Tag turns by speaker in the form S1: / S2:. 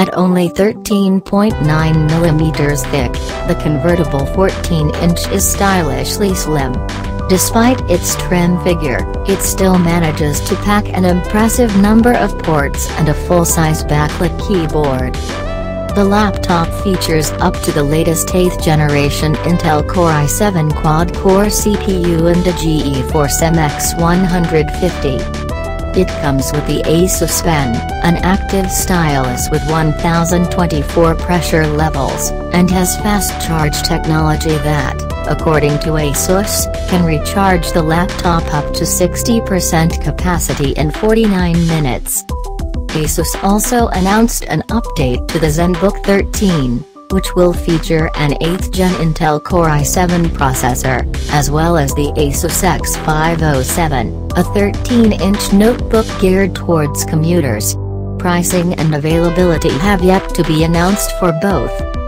S1: At only 13.9mm thick, the convertible 14-inch is stylishly slim. Despite its trim figure, it still manages to pack an impressive number of ports and a full-size backlit keyboard. The laptop features up to the latest 8th generation Intel Core i7 quad-core CPU and a GeForce MX 150. It comes with the Asus Pen, an active stylus with 1024 pressure levels, and has fast charge technology that, according to Asus, can recharge the laptop up to 60% capacity in 49 minutes. Asus also announced an update to the ZenBook 13, which will feature an 8th gen Intel Core i7 processor, as well as the Asus X507, a 13-inch notebook geared towards commuters. Pricing and availability have yet to be announced for both.